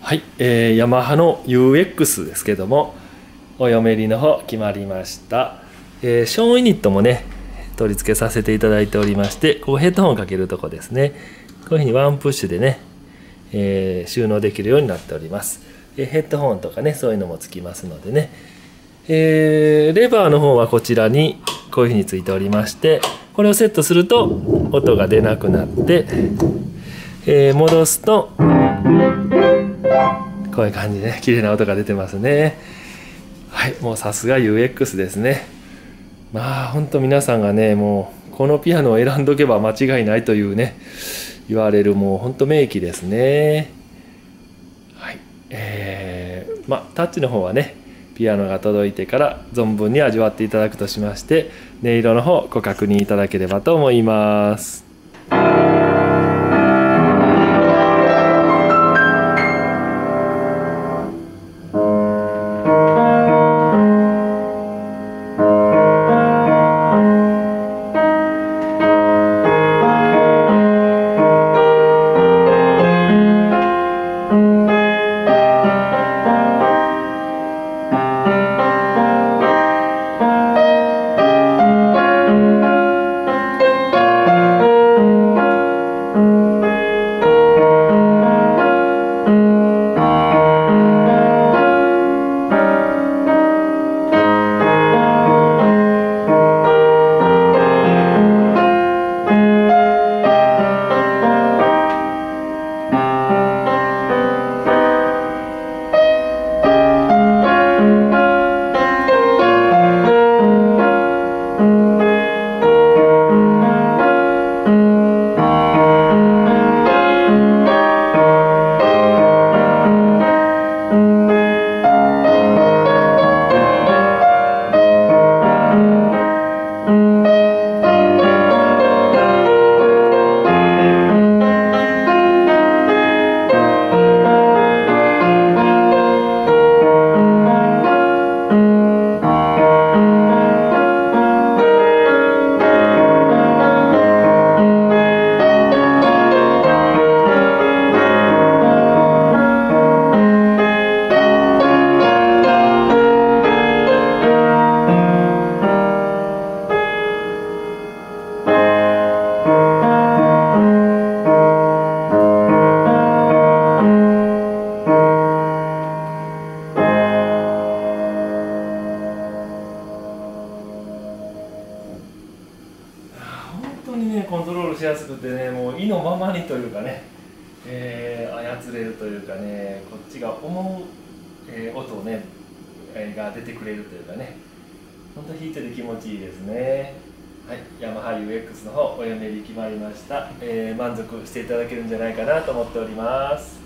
はい、えー、ヤマハの UX ですけどもお嫁入りの方決まりました、えー、ショーンユニットもね取り付けさせていただいておりましてここヘッドホンかけるとこですね。こういうふうにワンプッシュでね、えー収納できるようになっております、えヘッドホンとかねそういうのもつきますのでね、えレバーの方はこちらにこういうふうについておりましてこれをセットすると音が出なくなって、え戻すとこういう感じでね綺麗な音が出てますね。はいもうさすが UX ですね。まあ本当皆さんがねもうこのピアノを選んどけば間違いないというね言われるもう本当名機ですね。はいえー、まあタッチの方はねピアノが届いてから存分に味わっていただくとしまして音色の方ご確認いただければと思います。出てくれるというかね本当弾いてて気持ちいいですね。はい。ヤマハ UX の方お読みに決まりました、えー満足していただけるんじゃないかなと思っております。